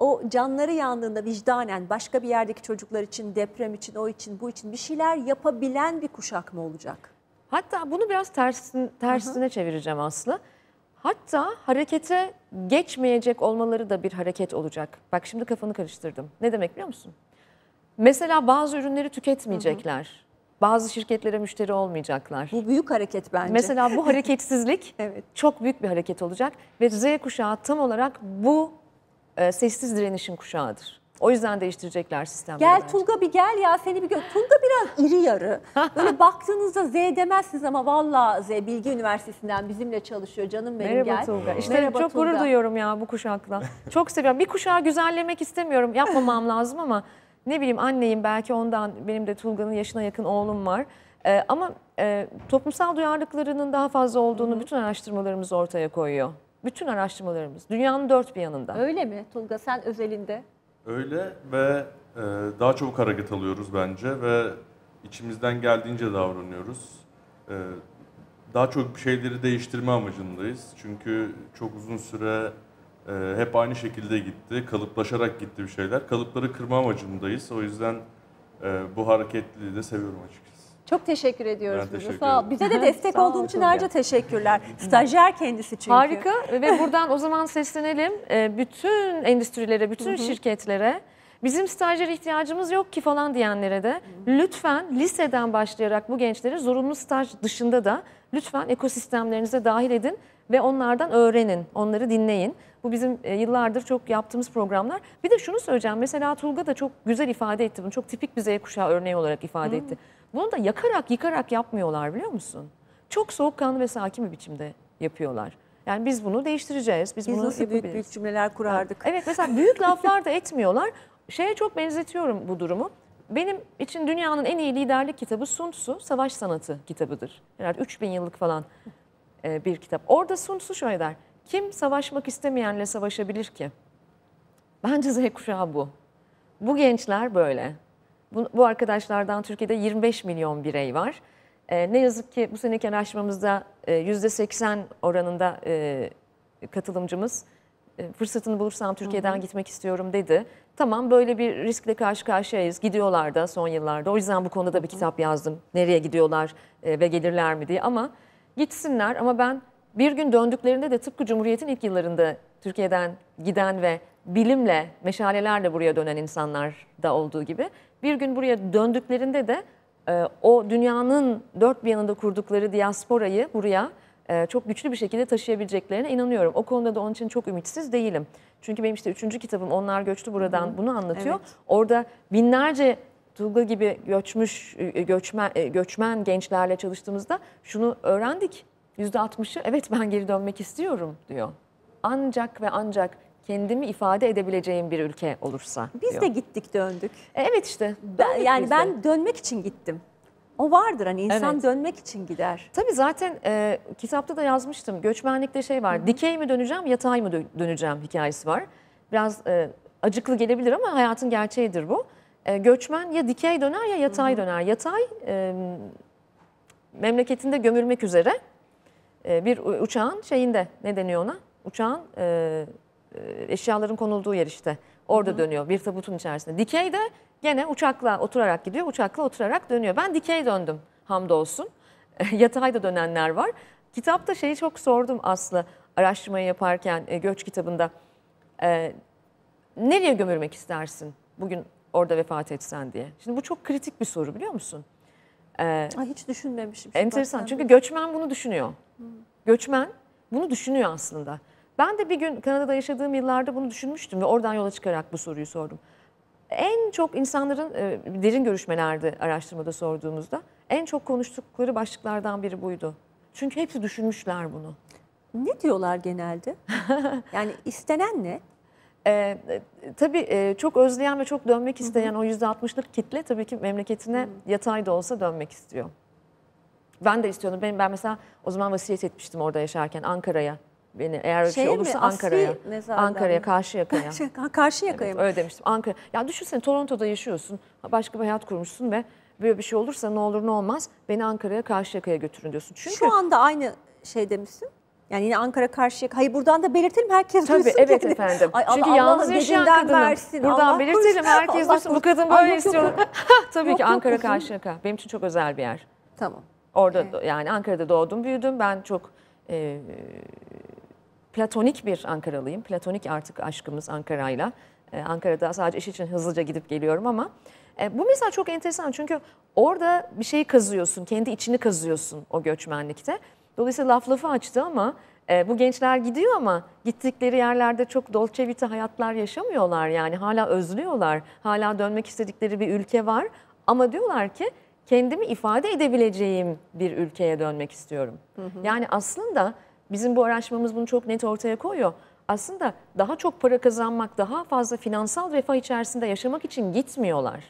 o canları yandığında vicdanen başka bir yerdeki çocuklar için, deprem için, o için, bu için bir şeyler yapabilen bir kuşak mı olacak? Hatta bunu biraz tersin, tersine çevireceğim Aslı. Hatta harekete geçmeyecek olmaları da bir hareket olacak. Bak şimdi kafanı karıştırdım. Ne demek biliyor musun? Mesela bazı ürünleri tüketmeyecekler. Bazı şirketlere müşteri olmayacaklar. Bu büyük hareket bence. Mesela bu hareketsizlik Evet. çok büyük bir hareket olacak ve Z kuşağı tam olarak bu e, sessiz direnişin kuşağıdır. O yüzden değiştirecekler sistemleri. Gel bence. Tulga bir gel ya seni bir gör. Tulga biraz iri yarı. Böyle baktığınızda Z demezsiniz ama valla Z Bilgi Üniversitesi'nden bizimle çalışıyor canım benim Merhaba gel. Tulga. İşte Merhaba çok Tulga. gurur duyuyorum ya bu kuşakla. çok seviyorum. Bir kuşağı güzellemek istemiyorum. Yapmamam lazım ama ne bileyim anneyim belki ondan benim de Tulga'nın yaşına yakın oğlum var. Ee, ama e, toplumsal duyarlılıklarının daha fazla olduğunu bütün araştırmalarımız ortaya koyuyor. Bütün araştırmalarımız. Dünyanın dört bir yanında. Öyle mi Tulga sen özelinde? Öyle ve e, daha çabuk hareket alıyoruz bence ve içimizden geldiğince davranıyoruz. E, daha çok bir şeyleri değiştirme amacındayız. Çünkü çok uzun süre e, hep aynı şekilde gitti, kalıplaşarak gitti bir şeyler. Kalıpları kırma amacındayız. O yüzden e, bu hareketliliği de seviyorum açıkçası. Çok teşekkür ediyoruz Ben teşekkür Sağ ol. Bize de destek Sağ ol olduğun için ayrıca teşekkürler. Stajyer kendisi çünkü. Harika ve buradan o zaman seslenelim Ee, bütün endüstrilere, bütün şirketlere. Bizim stajyer ihtiyacımız yok ki falan diyenlere de lütfen liseden başlayarak bu gençleri zorunlu staj dışında da lütfen ekosistemlerinize dahil edin ve onlardan öğrenin, onları dinleyin. Bu bizim e, yıllardır çok yaptığımız programlar. Bir de şunu söyleyeceğim. Mesela Tulga da çok güzel ifade etti bunu. Çok tipik bir Z kuşağı örneği olarak ifade etti. Bunu da yakarak, yıkarak yapmıyorlar biliyor musun? Çok soğukkanlı ve sakin bir biçimde yapıyorlar. Yani biz bunu değiştireceğiz. Biz, Biz bunu nasıl büyük büyük cümleler kurardık. Evet mesela büyük laflar da etmiyorlar. Şeye çok benzetiyorum bu durumu. Benim için dünyanın en iyi liderlik kitabı Sun Tzu Savaş Sanatı kitabıdır. Herhalde 3000 yıllık falan e, bir kitap. Orada Sun Tzu şöyle der. Kim savaşmak istemeyenle savaşabilir ki? Bence Z kuşağı bu. Bu gençler böyle. Bu, bu arkadaşlardan Türkiye'de 25 milyon birey var. Ee, ne yazık ki bu seneki araştırmamızda e, %80 oranında e, katılımcımız e, fırsatını bulursam Türkiye'den gitmek istiyorum dedi. Tamam böyle bir riskle karşı karşıyayız. Gidiyorlar da son yıllarda. O yüzden bu konuda da bir kitap yazdım. Nereye gidiyorlar e, ve gelirler mi diye. Ama gitsinler ama ben bir gün döndüklerinde de tıpkı Cumhuriyet'in ilk yıllarında Türkiye'den giden ve bilimle, meşalelerle buraya dönen insanlar da olduğu gibi bir gün buraya döndüklerinde de e, o dünyanın dört bir yanında kurdukları diasporayı buraya e, çok güçlü bir şekilde taşıyabileceklerine inanıyorum. O konuda da onun için çok ümitsiz değilim. Çünkü benim işte üçüncü kitabım Onlar Göçtü Buradan bunu anlatıyor. Evet. Orada binlerce Tulga gibi göçmüş, e, göçmen, göçmen gençlerle çalıştığımızda şunu öğrendik. %60'ı evet ben geri dönmek istiyorum diyor. Ancak ve ancak kendimi ifade edebileceğim bir ülke olursa Biz diyor. de gittik döndük. E, Evet işte. Ben, yani biz de. ben dönmek için gittim. O vardır hani insan Evet. dönmek için gider. Tabii zaten e, kitapta da yazmıştım. Göçmenlikte şey var. Dikey mi döneceğim, yatay mı dö- döneceğim hikayesi var. Biraz e, acıklı gelebilir ama hayatın gerçeğidir bu. E, göçmen ya dikey döner ya yatay döner. Yatay e, memleketinde gömülmek üzere e, bir uçağın şeyinde ne deniyor ona? Uçağın e, e, eşyaların konulduğu yer işte. Orada dönüyor bir tabutun içerisinde. Dikey de gene uçakla oturarak gidiyor, uçakla oturarak dönüyor. Ben dikey döndüm hamdolsun. Yatayda dönenler var. Kitapta şeyi çok sordum Aslı araştırmayı yaparken e, göç kitabında. E, nereye gömülmek istersin bugün orada vefat etsen diye. Şimdi bu çok kritik bir soru biliyor musun? E, Ay hiç düşünmemişim. Enteresan çünkü göçmen bunu düşünüyor. Göçmen bunu düşünüyor aslında. Ben de bir gün Kanada'da yaşadığım yıllarda bunu düşünmüştüm ve oradan yola çıkarak bu soruyu sordum. En çok insanların e, derin görüşmelerde araştırmada sorduğumuzda en çok konuştukları başlıklardan biri buydu. Çünkü hepsi düşünmüşler bunu. Ne diyorlar genelde? yani istenen ne? Ee, e, tabii e, çok özleyen ve çok dönmek isteyen o %60'lık kitle tabii ki memleketine yatay da olsa dönmek istiyor. Ben de istiyordum. Benim ben mesela o zaman vasiyet etmiştim orada yaşarken Ankara'ya. Beni eğer şey Şeye mi? olursa Asli Ankara'ya. Ankara'ya? Karşıyaka'ya. Şey, ha, karşı yakayım. Evet, öyle demiştim. Ankara. Ya düşünsene Toronto'da yaşıyorsun. Başka bir hayat kurmuşsun ve böyle bir şey olursa ne olur ne olmaz beni Ankara'ya, Karşıyaka'ya götürün diyorsun. Çünkü Şu anda aynı şeyde misin? Yani yine Ankara karşıya. Hayır buradan da belirtelim herkes Tabii duysun. evet kendini. efendim. Ay, Çünkü Allah yalnız Allah yaşayan kadınım. versin. Buradan Allah belirtelim korusun. herkes Allah duysun. Bu kadın böyle istiyor. Tabii Yok, ki yok, Ankara. Karşıyaka. Benim için çok özel bir yer. Tamam. Orada Evet. yani Ankara'da doğdum, büyüdüm. Ben çok e, platonik bir Ankaralıyım. Platonik artık aşkımız Ankara'yla. E, Ankara'da sadece iş için hızlıca gidip geliyorum ama e, bu mesela çok enteresan çünkü orada bir şeyi kazıyorsun, kendi içini kazıyorsun o göçmenlikte. Dolayısıyla laf lafı açtı ama e, bu gençler gidiyor ama gittikleri yerlerde çok dolce vita hayatlar yaşamıyorlar yani hala özlüyorlar. Hala dönmek istedikleri bir ülke var ama diyorlar ki kendimi ifade edebileceğim bir ülkeye dönmek istiyorum. Yani aslında bizim bu araştırmamız bunu çok net ortaya koyuyor. Aslında daha çok para kazanmak, daha fazla finansal refah içerisinde yaşamak için gitmiyorlar.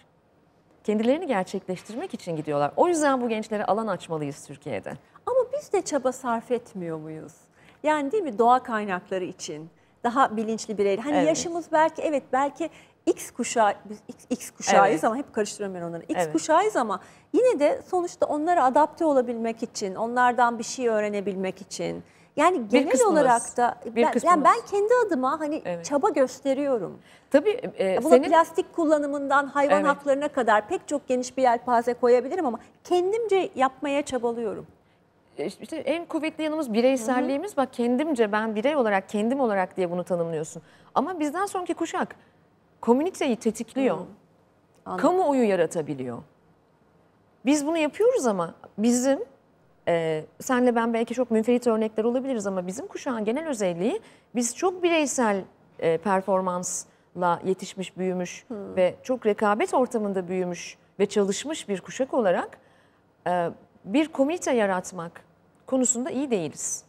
Kendilerini gerçekleştirmek için gidiyorlar. O yüzden bu gençlere alan açmalıyız Türkiye'de. Ama biz de çaba sarf etmiyor muyuz? Yani değil mi doğa kaynakları için daha bilinçli bireyler. Hani Evet. yaşımız belki evet belki X kuşağı biz X, X kuşağıyız Evet. ama hep karıştırıyorum ben onları. X Evet. kuşağıyız ama yine de sonuçta onlara adapte olabilmek için, onlardan bir şey öğrenebilmek için. Yani genel kısmımız, olarak da bir ben, yani ben kendi adıma hani Evet. çaba gösteriyorum. Tabii e, Buna senin plastik kullanımından hayvan Evet. haklarına kadar pek çok geniş bir yelpaze koyabilirim ama kendimce yapmaya çabalıyorum. İşte en kuvvetli yanımız bireyselliğimiz. Bak kendimce ben birey olarak kendim olarak diye bunu tanımlıyorsun. Ama bizden sonraki kuşak komüniteyi tetikliyor. Anladım. Kamuoyu yaratabiliyor. Biz bunu yapıyoruz ama bizim e, senle ben belki çok münferit örnekler olabiliriz ama bizim kuşağın genel özelliği biz çok bireysel e, performansla yetişmiş, büyümüş ve çok rekabet ortamında büyümüş ve çalışmış bir kuşak olarak e, bir komünite yaratmak konusunda iyi değiliz.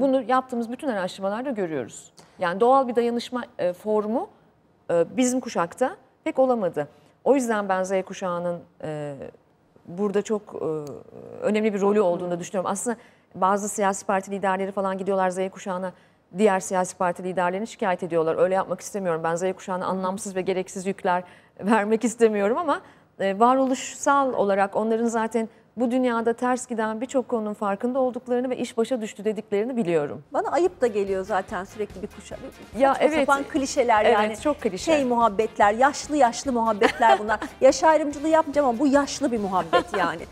Bunu yaptığımız bütün araştırmalarda görüyoruz. Yani doğal bir dayanışma e, formu e, bizim kuşakta pek olamadı. O yüzden ben Z kuşağının e, burada çok e, önemli bir rolü olduğunu düşünüyorum. Aslında bazı siyasi parti liderleri falan gidiyorlar Z kuşağına diğer siyasi parti liderlerini şikayet ediyorlar. Öyle yapmak istemiyorum. Ben Z kuşağına anlamsız ve gereksiz yükler vermek istemiyorum ama e, varoluşsal olarak onların zaten bu dünyada ters giden birçok konunun farkında olduklarını ve iş başa düştü dediklerini biliyorum. Bana ayıp da geliyor zaten sürekli bir kuşak. Ya Saçma evet. sapan klişeler Evet, yani. çok klişe. Şey muhabbetler, yaşlı yaşlı muhabbetler bunlar. Yaş ayrımcılığı yapmayacağım ama bu yaşlı bir muhabbet yani.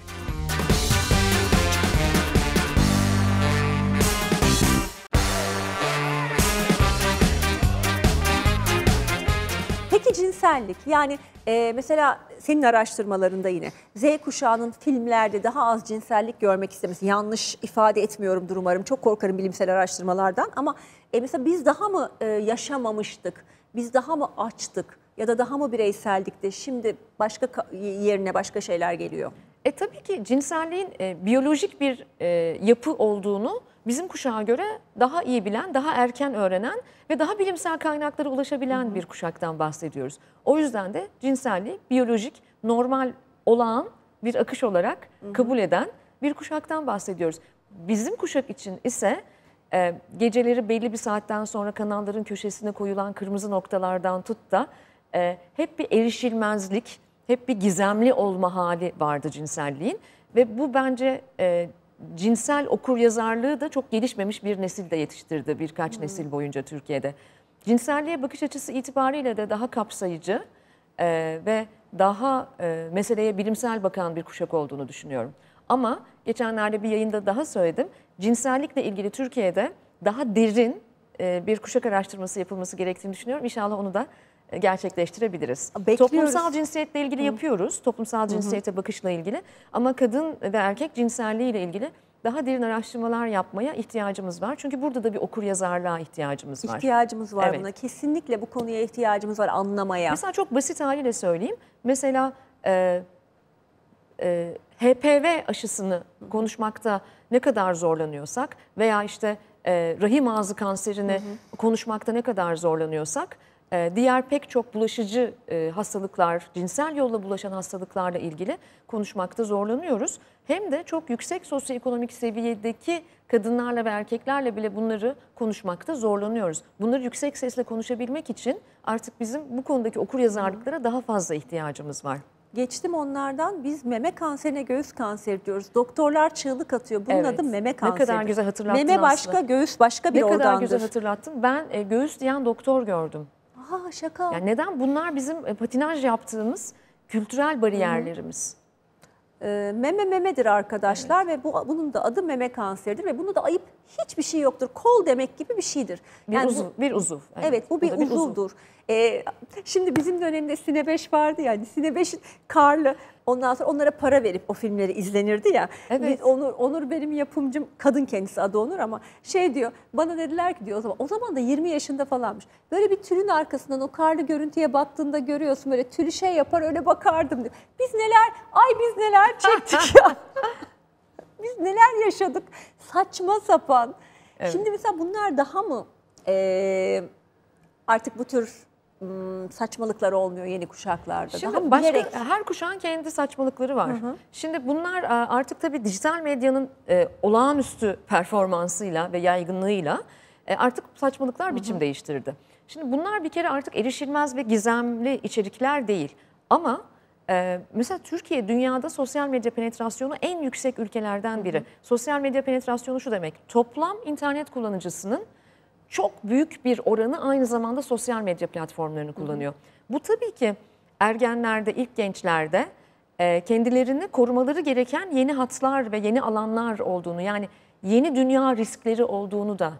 Cinsellik yani e, mesela senin araştırmalarında yine Z kuşağının filmlerde daha az cinsellik görmek istemesi yanlış ifade etmiyorumdur umarım çok korkarım bilimsel araştırmalardan ama e, mesela biz daha mı e, yaşamamıştık biz daha mı açtık ya da daha mı bireyseldik de şimdi başka ka- yerine başka şeyler geliyor. E tabii ki cinselliğin e, biyolojik bir e, yapı olduğunu bizim kuşağa göre daha iyi bilen, daha erken öğrenen ve daha bilimsel kaynaklara ulaşabilen bir kuşaktan bahsediyoruz. O yüzden de cinselliği biyolojik, normal, olağan bir akış olarak kabul eden bir kuşaktan bahsediyoruz. Bizim kuşak için ise e, geceleri belli bir saatten sonra kanalların köşesine koyulan kırmızı noktalardan tut da e, hep bir erişilmezlik, hep bir gizemli olma hali vardı cinselliğin. Ve bu bence e, cinsel okur yazarlığı da çok gelişmemiş bir nesil de yetiştirdi birkaç nesil boyunca Türkiye'de. Cinselliğe bakış açısı itibariyle de daha kapsayıcı e, ve daha e, meseleye bilimsel bakan bir kuşak olduğunu düşünüyorum. Ama geçenlerde bir yayında daha söyledim. Cinsellikle ilgili Türkiye'de daha derin e, bir kuşak araştırması yapılması gerektiğini düşünüyorum. İnşallah onu da gerçekleştirebiliriz. Bekliyoruz. Toplumsal cinsiyetle ilgili yapıyoruz. Toplumsal cinsiyete bakışla ilgili. Ama kadın ve erkek cinselliğiyle ilgili daha derin araştırmalar yapmaya ihtiyacımız var. Çünkü burada da bir okur yazarlığa ihtiyacımız var. İhtiyacımız var Evet. buna. Kesinlikle bu konuya ihtiyacımız var anlamaya. Mesela çok basit haliyle söyleyeyim. Mesela e, e, HPV aşısını konuşmakta ne kadar zorlanıyorsak veya işte e, rahim ağzı kanserini konuşmakta ne kadar zorlanıyorsak diğer pek çok bulaşıcı e, hastalıklar, cinsel yolla bulaşan hastalıklarla ilgili konuşmakta zorlanıyoruz. Hem de çok yüksek sosyoekonomik seviyedeki kadınlarla ve erkeklerle bile bunları konuşmakta zorlanıyoruz. Bunları yüksek sesle konuşabilmek için artık bizim bu konudaki okur yazarlıklara daha fazla ihtiyacımız var. Geçtim onlardan biz meme kanserine göğüs kanseri diyoruz. Doktorlar çığlık atıyor. Bunun Evet. adı meme Ne kanseri. kadar güzel hatırlattın Meme başka, Aslı. göğüs başka bir Ne kadar organdır. güzel hatırlattın. Ben e, göğüs diyen doktor gördüm. Aa şaka. Yani neden? Bunlar bizim e, patinaj yaptığımız kültürel bariyerlerimiz. Ee, meme memedir arkadaşlar ve bu bunun da adı meme kanseridir ve bunu da ayıp hiçbir şey yoktur. Kol demek gibi bir şeydir. Bir Yani bu- uzuv, bir uzuv. Evet, bu bir da uzuvdur. Ee, şimdi bizim dönemde Sine 5 vardı yani Sine 5'in karlı ondan sonra onlara para verip o filmleri izlenirdi ya. Evet. Biz Onur, Onur benim yapımcım kadın kendisi adı Onur ama şey diyor bana dediler ki diyor o zaman o zaman da 20 yaşında falanmış. Böyle bir tülün arkasından o karlı görüntüye baktığında görüyorsun böyle tülü şey yapar öyle bakardım diyor. Biz neler ay biz neler çektik ya. Biz neler yaşadık saçma sapan. Evet. Şimdi mesela bunlar daha mı eee, artık bu tür saçmalıklar olmuyor yeni kuşaklarda. Şimdi daha başka bilerek? her kuşağın kendi saçmalıkları var. Şimdi bunlar artık tabii dijital medyanın e, olağanüstü performansıyla ve yaygınlığıyla e, artık saçmalıklar biçim değiştirdi. Şimdi bunlar bir kere artık erişilmez ve gizemli içerikler değil. Ama e, mesela Türkiye dünyada sosyal medya penetrasyonu en yüksek ülkelerden biri. Sosyal medya penetrasyonu şu demek. Toplam internet kullanıcısının çok büyük bir oranı aynı zamanda sosyal medya platformlarını kullanıyor. Bu tabii ki ergenlerde, ilk gençlerde e, kendilerini korumaları gereken yeni hatlar ve yeni alanlar olduğunu yani yeni dünya riskleri olduğunu da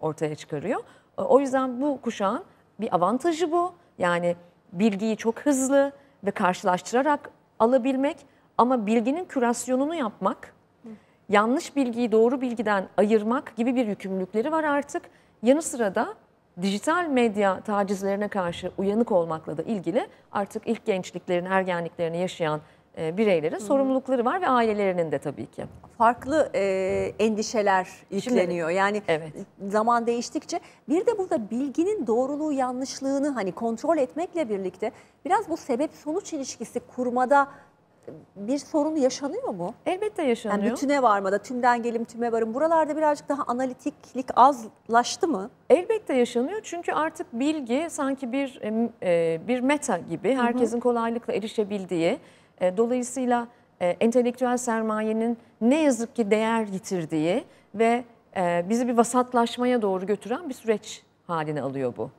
ortaya çıkarıyor. E, O yüzden bu kuşağın bir avantajı bu. Yani bilgiyi çok hızlı ve karşılaştırarak alabilmek ama bilginin kürasyonunu yapmak yanlış bilgiyi doğru bilgiden ayırmak gibi bir yükümlülükleri var artık. Yanı sıra da dijital medya tacizlerine karşı uyanık olmakla da ilgili artık ilk gençliklerini, ergenliklerini yaşayan e, bireylerin sorumlulukları var ve ailelerinin de tabii ki. farklı eee, endişeler yükleniyor. Yani Evet. zaman değiştikçe bir de burada bilginin doğruluğu yanlışlığını hani kontrol etmekle birlikte biraz bu sebep sonuç ilişkisi kurmada bir sorun yaşanıyor mu? Elbette Yani yaşanıyor. bütüne varmada, tümden gelim tüme varım. Buralarda birazcık daha analitiklik azlaştı mı? Elbette yaşanıyor çünkü artık bilgi sanki bir e, bir meta gibi herkesin kolaylıkla erişebildiği, e, dolayısıyla e, entelektüel sermayenin ne yazık ki değer yitirdiği ve bizi bir vasatlaşmaya doğru götüren bir süreç haline alıyor bu.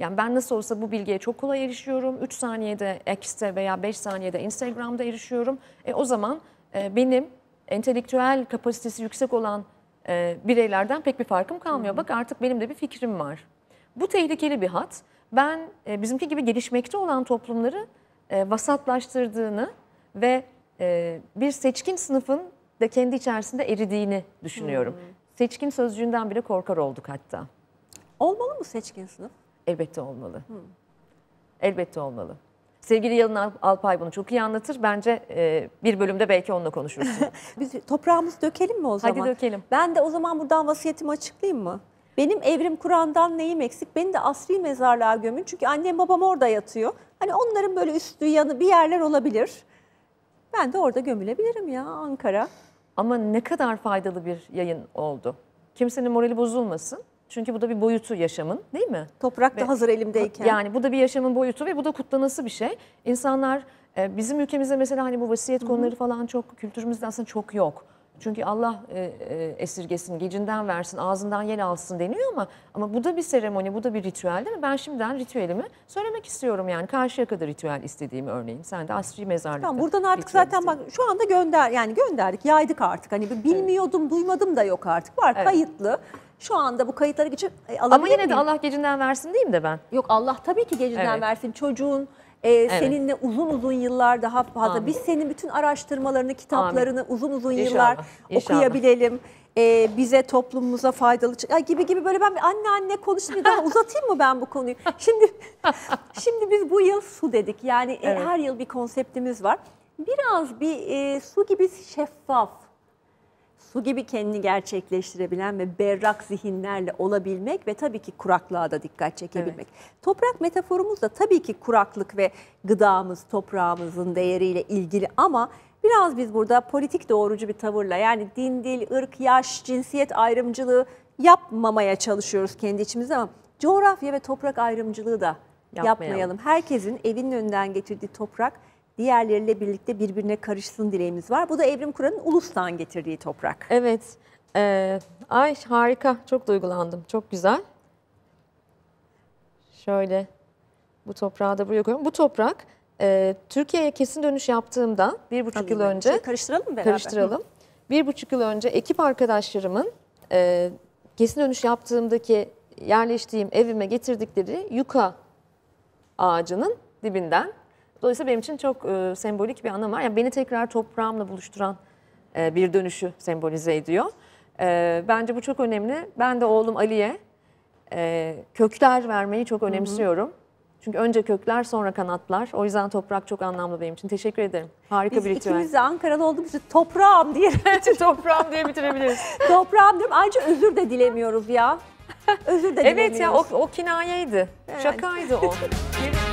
Yani ben nasıl olsa bu bilgiye çok kolay erişiyorum. 3 saniyede X'te veya 5 saniyede Instagram'da erişiyorum. E, o zaman e, benim entelektüel kapasitesi yüksek olan e, bireylerden pek bir farkım kalmıyor. Bak artık benim de bir fikrim var. Bu tehlikeli bir hat. Ben e, bizimki gibi gelişmekte olan toplumları e, vasatlaştırdığını ve e, bir seçkin sınıfın da kendi içerisinde eridiğini düşünüyorum. Seçkin sözcüğünden bile korkar olduk hatta. Olmalı mı seçkin sınıf? Elbette olmalı. Elbette olmalı. Sevgili Yalın Al- Alpay bunu çok iyi anlatır. Bence e, bir bölümde belki onunla konuşursun. Biz toprağımızı dökelim mi o zaman? Hadi dökelim. Ben de o zaman buradan vasiyetimi açıklayayım mı? Benim evrim Kur'an'dan neyim eksik? Beni de asri mezarlığa gömün. Çünkü annem babam orada yatıyor. Hani onların böyle üstü yanı bir yerler olabilir. Ben de orada gömülebilirim ya Ankara. Ama ne kadar faydalı bir yayın oldu. Kimsenin morali bozulmasın. Çünkü bu da bir boyutu yaşamın değil mi? Toprak da Ve- hazır elimdeyken. Yani bu da bir yaşamın boyutu ve bu da kutlanası bir şey. İnsanlar e, bizim ülkemizde mesela hani bu vasiyet konuları falan çok kültürümüzde aslında çok yok. Çünkü Allah e, e, esirgesin, gecinden versin, ağzından yel alsın deniyor ama ama bu da bir seremoni, bu da bir ritüel değil mi? Ben şimdiden ritüelimi söylemek istiyorum yani. Karşıya kadar ritüel istediğimi örneğin. Sen de asri mezarlıkta. Tamam, buradan artık zaten bak istedin. şu anda gönder yani gönderdik, yaydık artık. Hani bilmiyordum, duymadım da yok artık. Var Evet. kayıtlı. Şu anda bu kayıtları geçip e, Ama alabilir yine de miyim? Allah gecinden versin diyeyim de ben. Yok Allah tabii ki geceden Evet. versin. Çocuğun e, seninle uzun uzun yıllar daha fazla. Amin. Biz senin bütün araştırmalarını, kitaplarını uzun uzun İnşallah, yıllar inşallah. okuyabilelim. E, bize toplumumuza faydalı çık- Ay, gibi gibi böyle ben anne anne konuşayım daha uzatayım mı ben bu konuyu? Şimdi şimdi biz bu yıl su dedik. Yani e, Evet. her yıl bir konseptimiz var. Biraz bir e, su gibi şeffaf, su gibi kendini gerçekleştirebilen ve berrak zihinlerle olabilmek ve tabii ki kuraklığa da dikkat çekebilmek. Toprak metaforumuz da tabii ki kuraklık ve gıdamız, toprağımızın değeriyle ilgili ama biraz biz burada politik doğrucu bir tavırla yani din, dil, ırk, yaş, cinsiyet ayrımcılığı yapmamaya çalışıyoruz kendi içimizde ama coğrafya ve toprak ayrımcılığı da Yapmayalım. yapmayalım. Herkesin evinin önünden getirdiği toprak diğerleriyle birlikte birbirine karışsın dileğimiz var. Bu da Evrim Kur'an'ın ulustan getirdiği toprak. Evet. Ee, ay harika. Çok duygulandım. Çok güzel. Şöyle bu toprağı da buraya koyuyorum. Bu toprak e, Türkiye'ye kesin dönüş yaptığımda bir buçuk yıl Alayım ben. önce Şöyle karıştıralım mı beraber? karıştıralım. Bir buçuk yıl önce ekip arkadaşlarımın e, kesin dönüş yaptığımdaki yerleştiğim evime getirdikleri yuka ağacının dibinden. Dolayısıyla benim için çok e, sembolik bir anlam var. Yani beni tekrar toprağımla buluşturan e, bir dönüşü sembolize ediyor. E, bence bu çok önemli. Ben de oğlum Ali'ye e, kökler vermeyi çok önemsiyorum. Çünkü önce kökler sonra kanatlar. O yüzden toprak çok anlamlı benim için. Teşekkür ederim. Harika Biz bir ritüel. ikimiz de Ankaralı olduğumuz için toprağım diye toprağım diye bitirebiliriz. toprağım diyorum. Ayrıca özür de dilemiyoruz ya. Özür de dilemiyoruz. evet ya o, o kinayeydi. Yani. Şakaydı o.